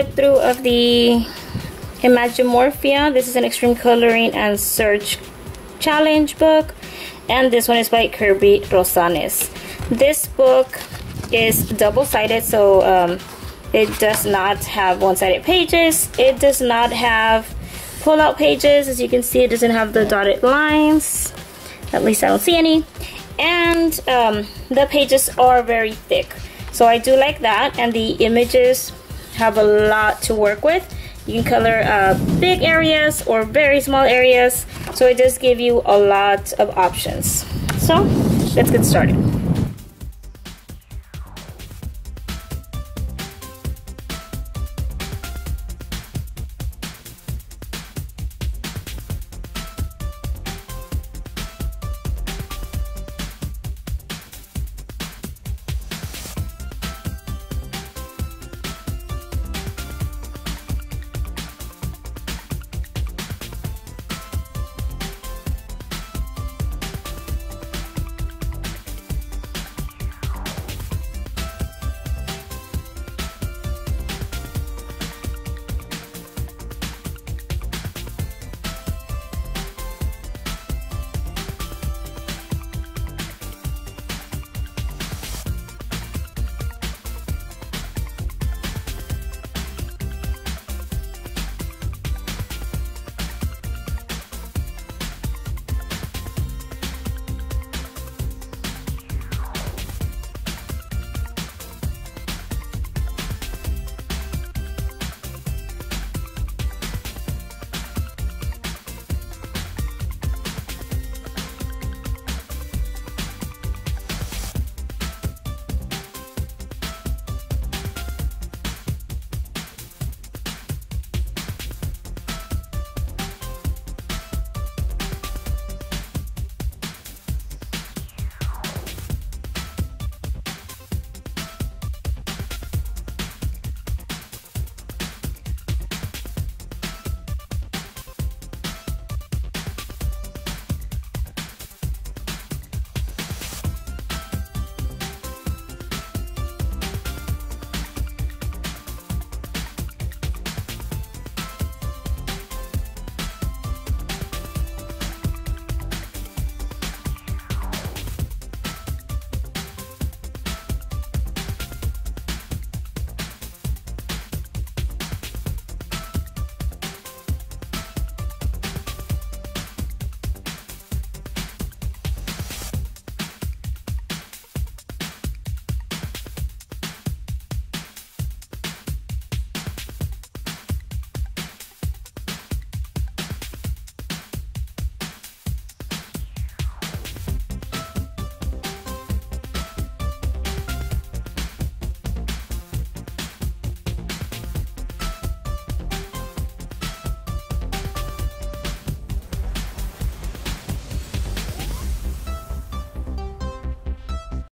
of the Imagimorphia. This is an extreme coloring and search challenge book. And this one is by Kirby Rosanes. This book is double-sided, so um, it does not have one-sided pages. It does not have pull-out pages. As you can see, it doesn't have the dotted lines. At least I don't see any. And um, the pages are very thick. So I do like that. And the images have a lot to work with. You can color uh, big areas or very small areas. So it does give you a lot of options. So let's get started.